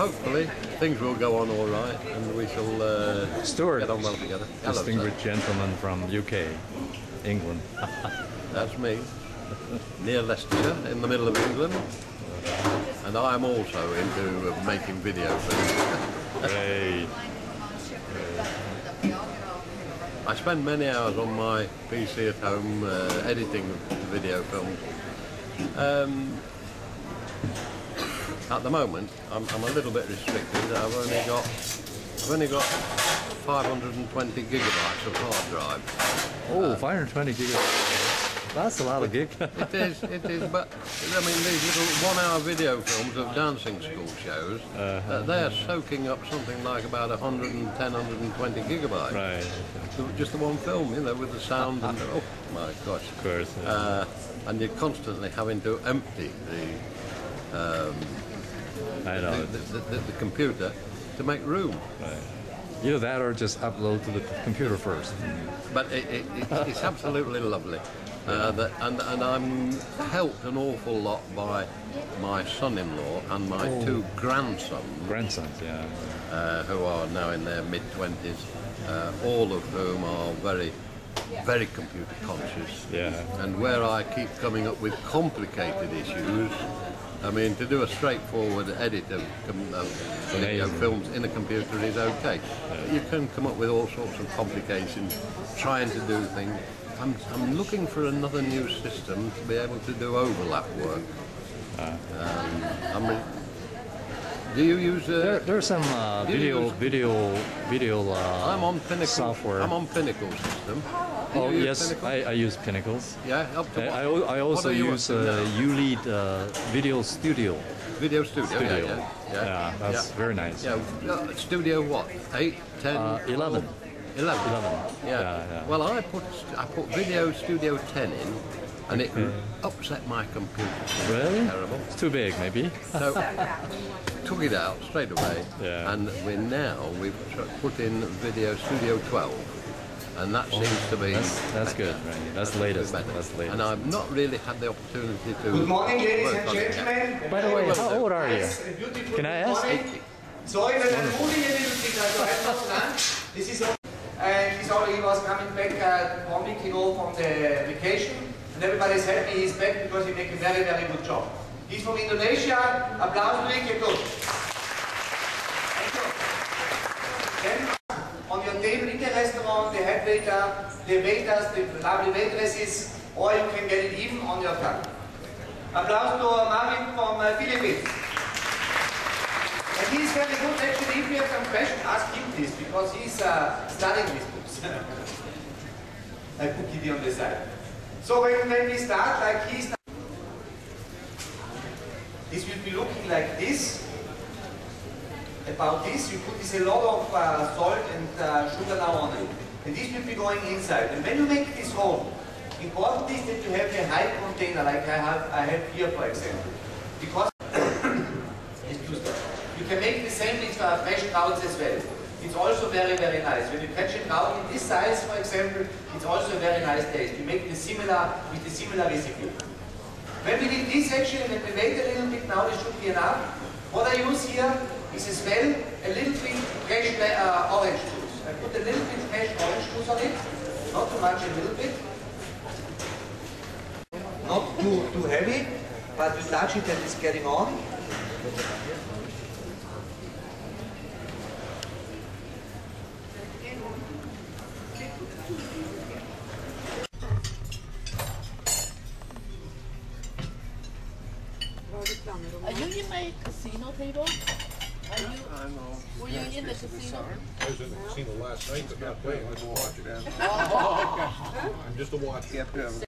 Hopefully, things will go on all right, and we shall uh, Stuart, get on well together. Hello, sir. distinguished gentleman from UK, England. That's me, near Leicestershire, in the middle of England, and I am also into uh, making videos. films. Great. I spend many hours on my PC at home uh, editing video films. Um, at the moment, I'm, I'm a little bit restricted. I've only got I've only got 520 gigabytes of hard drive. Oh, 520 gigabytes. That's a lot of gig. It is, it is, but I mean these little one-hour video films of dancing school shows, uh, they're soaking up something like about 110, 120 gigabytes. right. Just the one film, you know, with the sound and oh my gosh. Of course. yeah. Uh, and you're constantly having to empty the, um, I the, know. the, the, the computer to make room. Right. Either that or just upload to the computer first. But it, it, it, it's absolutely lovely. Uh, that, and, and I'm helped an awful lot by my son-in-law and my Oh. two grandsons, Grandsons, yeah. uh, who are now in their mid-20s, uh, all of whom are very, very computer conscious. Yeah. And where I keep coming up with complicated issues, I mean, to do a straightforward edit of, video films in a computer is okay. But you can come up with all sorts of complications trying to do things. I'm, I'm looking for another new system to be able to do overlap work. Ah. Um, I'm re- do you use? There, Uh, there's some uh, video, use- video, video. Uh, I'm on Pinnacle. software. I'm on Pinnacle system. Oh yes? I, I use Pinnacles. yeah, up to I. I, I also are you up use uh. ULEAD uh, Video Studio. Video Studio. Studio. Yeah, yeah, yeah. Yeah, that's very nice. Yeah, uh, Studio what? Eight, ten, Uh, 11. 11. 11. Yeah. Well, I put I put Video Studio 10 in, and it upset my computer. Really? Terrible. It's too big, maybe. So took it out straight away, Yeah. and we're now we've put in Video Studio 12, and that seems to be That's that's good, right? That's the latest. better. That's the latest. And I've not really had the opportunity to. Good morning, ladies work and on yet. gentlemen. By the way, how old are you? Nice and beautiful Can I good ask? morning. Sorry that I'm moving a little bit. I have no plan. This is all. And he sorry he was coming back uh, one week ago from the vacation, and everybody's happy he's back because he makes a very, very good job. He's from Indonesia. Applaus to him, good. Thank you. Then on your table in the the waiters, the lovely waitresses, or you can get it even on your tongue. Applause to Marvin from uh, Philippines. And he's very good. Actually, if you have some questions, ask him this, because he's uh, studying these books. I put it on the side. So when, when we start, like he's this will be looking like this. About this, you put this a lot of uh, salt and uh, sugar now on it. And this will be going inside. And when you make this hole, important is that you have a high container, like I have, I have here, for example. Because you can make the same with uh, fresh trouts as well. It's also very, very nice. When you catch a trout in this size, for example, it's also a very nice taste. We make the similar with the similar recipe. When we did this actually, when we wait a little bit now, this should be enough. What I use here is as well a little bit fresh uh, orange juice. I put a little bit fresh orange juice on it, not too much, a little bit. Not too, too heavy, but you touch it and it's getting on. Are you in my casino table? Are you? Were you in the casino? I was in the casino last night, but not playing. I was watching. Oh. I'm just a watcher.